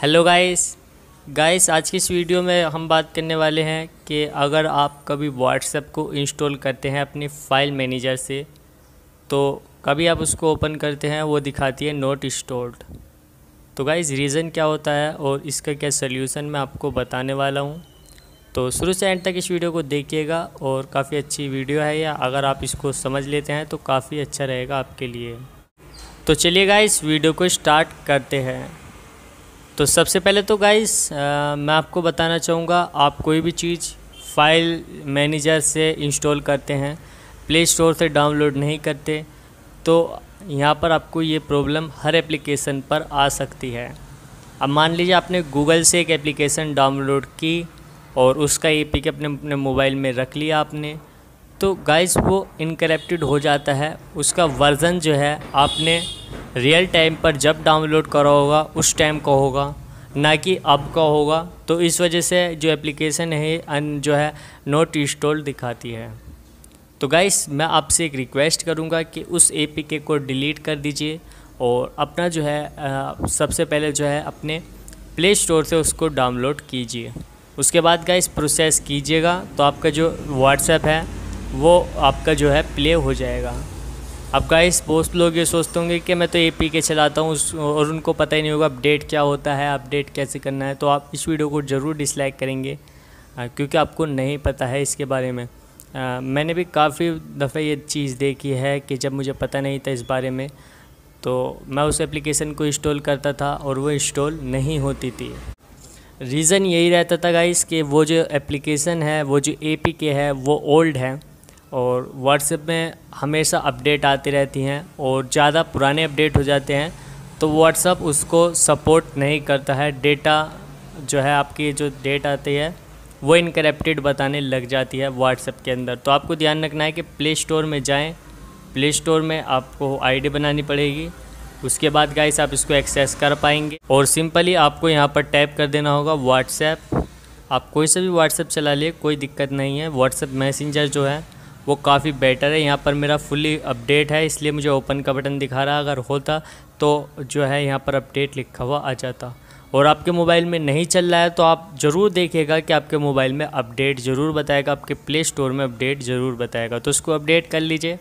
Hello guys guys आज की इस वीडियो में हम बात करने वाले हैं कि अगर आप कभी व्हाट्सएप को इंस्टॉल करते हैं अपनी फ़ाइल मैनेजर से तो कभी आप उसको ओपन करते हैं, वो दिखाती है नोट इंस्टॉल्ड तो गाइस रीज़न क्या होता है और इसका क्या सल्यूशन मैं आपको बताने वाला हूँ। तो शुरू से एंड तक इस वीडियो को देखिएगा और काफ़ी अच्छी वीडियो है या अगर आप इसको समझ लेते हैं तो काफ़ी अच्छा रहेगा आपके लिए। तो चलिए गाइस वीडियो को स्टार्ट करते हैं। तो सबसे पहले तो गाइस मैं आपको बताना चाहूँगा, आप कोई भी चीज़ फ़ाइल मैनेजर से इंस्टॉल करते हैं प्ले स्टोर से डाउनलोड नहीं करते तो यहाँ पर आपको ये प्रॉब्लम हर एप्लीकेशन पर आ सकती है। अब मान लीजिए आपने गूगल से एक एप्लीकेशन डाउनलोड की और उसका ए पी अपने अपने मोबाइल में रख लिया आपने तो गाइस वो इनकरप्टेड हो जाता है, उसका वर्ज़न जो है आपने रियल टाइम पर जब डाउनलोड करा होगा उस टाइम का होगा ना कि अब का होगा तो इस वजह से जो एप्लीकेशन है जो है नोट इंस्टॉल दिखाती है। तो गाइस मैं आपसे एक रिक्वेस्ट करूँगा कि उस ए को डिलीट कर दीजिए और अपना जो है आ, सबसे पहले जो है अपने प्ले स्टोर से उसको डाउनलोड कीजिए। उसके बाद गाइस प्रोसेस कीजिएगा तो आपका जो व्हाट्सएप है वो आपका जो है प्ले हो जाएगा। अब गाइस बहुत लोग ये सोचते होंगे कि मैं तो ए पी के चलाता हूँ और उनको पता ही नहीं होगा अपडेट क्या होता है अपडेट कैसे करना है। तो आप इस वीडियो को ज़रूर डिसलाइक करेंगे क्योंकि आपको नहीं पता है इसके बारे में। आ, मैंने भी काफ़ी दफ़े ये चीज़ देखी है कि जब मुझे पता नहीं था इस बारे में तो मैं उस एप्लीकेशन को इंस्टॉल करता था और वो इंस्टॉल नहीं होती थी। रीज़न यही रहता था गाइस कि वो जो एप्लीकेशन है वो जो ए है वो ओल्ड है। और व्हाट्सएप में हमेशा अपडेट आती रहती हैं और ज़्यादा पुराने अपडेट हो जाते हैं तो व्हाट्सअप उसको सपोर्ट नहीं करता है। डेटा जो है आपकी जो डेट आती है, वो इनकरप्टेड बताने लग जाती है व्हाट्सएप के अंदर। तो आपको ध्यान रखना है कि प्ले स्टोर में जाएँ। प्ले स्टोर में आपको आईडी बनानी पड़ेगी। उसके बाद गाइस आप इसको एक्सेस कर पाएँगे। और सिंपली आपको यहाँ पर टैप कर देना होगा व्हाट्सएप आप कोई सा भी व्हाट्सएप चला लिए, कोई दिक्कत नहीं है। व्हाट्सएप मैसेंजर जो है वो काफ़ी बेटर है। यहाँ पर मेरा फुली अपडेट है, इसलिए मुझे ओपन का बटन दिखा रहा अगर होता तो जो है यहाँ पर अपडेट लिखा हुआ आ जाता। और आपके मोबाइल में नहीं चल रहा है तो आप ज़रूर देखिएगा कि आपके मोबाइल में अपडेट ज़रूर बताएगा, आपके प्ले स्टोर में अपडेट ज़रूर बताएगा। तो उसको अपडेट कर लीजिए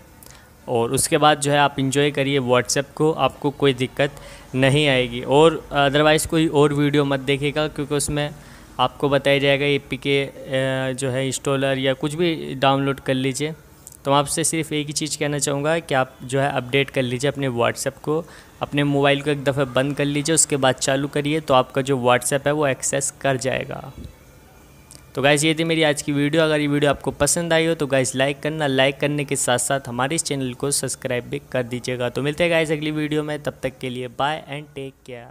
और उसके बाद जो है आप इंजॉय करिए व्हाट्सएप को, आपको कोई दिक्कत नहीं आएगी। और अदरवाइज़ कोई और वीडियो मत देखिएगा, क्योंकि उसमें आपको बताया जाएगा ए पी के जो है इंस्टॉलर या कुछ भी डाउनलोड कर लीजिए। तो मैं आपसे सिर्फ़ एक ही चीज़ कहना चाहूँगा कि आप जो है अपडेट कर लीजिए अपने व्हाट्सएप को, अपने मोबाइल को एक दफ़े बंद कर लीजिए, उसके बाद चालू करिए तो आपका जो व्हाट्सएप है, वो एक्सेस कर जाएगा। तो गाइज़ ये थी मेरी आज की वीडियो। अगर ये वीडियो आपको पसंद आई हो तो गाइज़ लाइक करना। लाइक करने के साथ साथ हमारे इस चैनल को सब्सक्राइब भी कर दीजिएगा। तो मिलते हैं गाइज़ अगली वीडियो में। तब तक के लिए बाय एंड टेक केयर